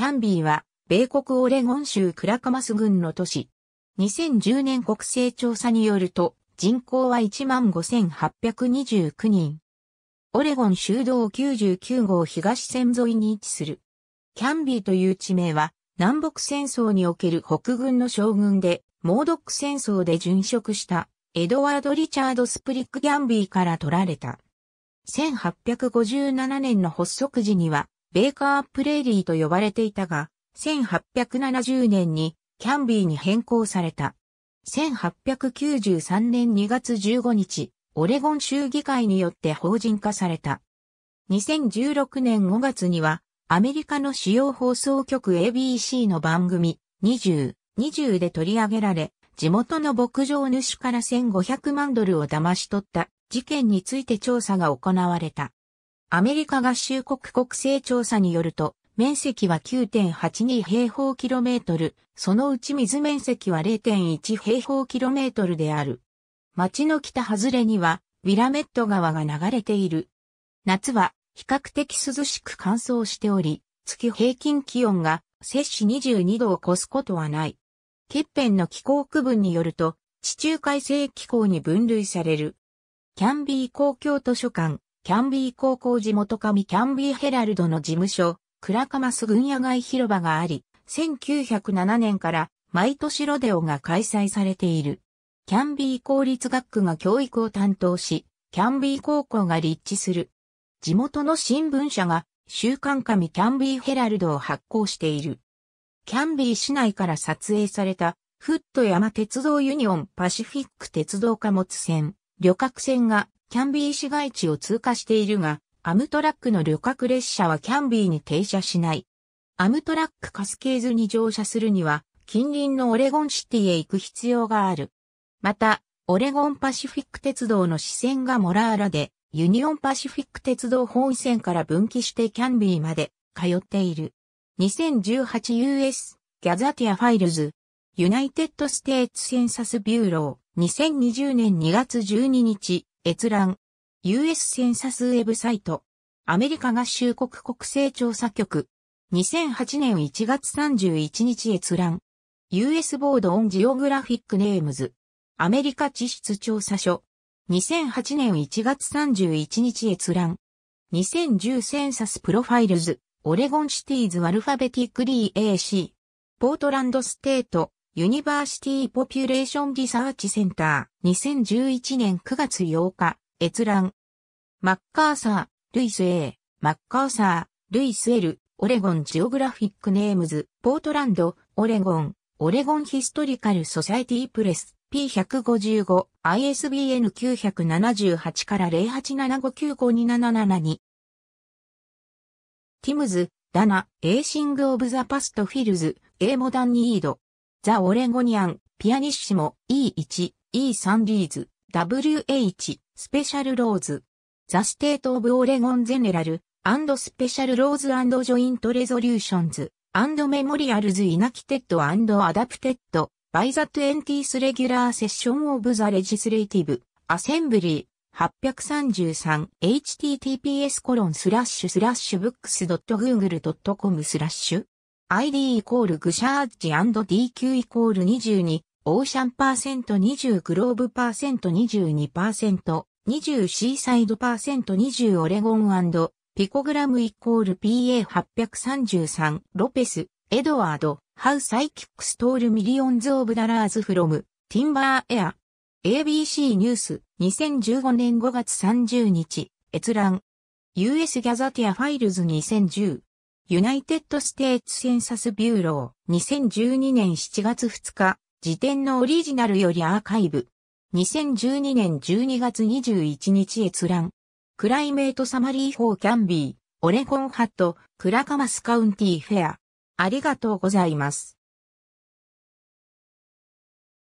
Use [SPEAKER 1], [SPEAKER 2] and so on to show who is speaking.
[SPEAKER 1] キャンビーは、米国オレゴン州クラカマス郡の都市。2010年国勢調査によると、人口は15,829人。オレゴン州道99号東線沿いに位置する。キャンビーという地名は、南北戦争における北軍の将軍で、モードック戦争で殉職したエドワード・リチャード・スプリック・ギャンビーから取られた。1857年の発足時には、ベーカー・プレーリーと呼ばれていたが、1870年にキャンビーに変更された。1893年2月15日、オレゴン州議会によって法人化された。2016年5月には、アメリカの主要放送局 ABC の番組20、20で取り上げられ、地元の牧場主から1500万ドルを騙し取った事件について調査が行われた。アメリカ合衆国国勢調査によると、面積は9.82平方キロメートル、そのうち水面積は0.1平方キロメートルである。町の北外れには、ウィラメット川が流れている。夏は比較的涼しく乾燥しており、月平均気温が摂氏22度を超すことはない。欠片の気候区分によると、地中海性気候に分類される。キャンビー公共図書館、キャンビー高校地元紙キャンビーヘラルドの事務所、クラカマス郡野外広場があり、1907年から毎年ロデオが開催されている。キャンビー公立学区が教育を担当し、キャンビー高校が立地する。地元の新聞社が週刊紙キャンビーヘラルドを発行している。キャンビー市内から撮影されたフッド山鉄道ユニオンパシフィック鉄道貨物船、旅客船がキャンビー市街地を通過しているが、アムトラックの旅客列車はキャンビーに停車しない。アムトラックカスケーズに乗車するには、近隣のオレゴンシティへ行く必要がある。また、オレゴンパシフィック鉄道の支線がモラーラで、ユニオンパシフィック鉄道本線から分岐してキャンビーまで通っている。2018US ギャザティアファイルズユナイテッドステーツセンサスビューロー2020年2月12日閲覧。US Census website。アメリカ合衆国国勢調査局。2008年1月31日閲覧。US Board on Geographic Names。アメリカ地質調査所2008年1月31日閲覧。2010 Census Profiles。 Oregon Cities Alphabetically AC、Portland State、University Population Research Center、2011年9月8日、閲覧。McArthur、Lewis A、McArthur、Lewis L、Oregon Geographic Names、Portland、Oregon、Oregon Historical Society Press、P155、ISBN 978から0875952772 Tims、Dana、A Thing of the Past Fills、a Modern Need、The Oregonian、ピアニッシモ、E1、E3 Leeds、WH、Special Laws、ザ・ステート・オブ・オレゴン・ゼネラル、アンド・スペシャル・ローズ・アンド・ジョイント・レゾリューションズ、アンド・メモリアルズ・イナキテッド・アンド・アダプテッド、バイザ・トゥエンティス・レギュラー・セッション・オブ・ザ・レジスレイティブ、アセンブリー、833 https コロンスラッシュスラッシュブックス .google.com スラッシュ。ID イコールグシャージ &DQ イコール22オーシャンパーセント20グローブパーセント22% 20シーサイドパーセント20オレゴンピコグラムイコール PA833 ロペスエドワードハウサイキックストールミリオンズオブダラーズフロムティンバーエア ABC ニュース2015年5月30日閲覧。US ギャザティアファイルズ2010ユナイテッドステーツセンサスビューロー2012年7月2日時点のオリジナルよりアーカイブ。2012年12月21日閲覧。Climate Summary for Canby Oregon ハット Clackamas County Fair。ありがとうございます。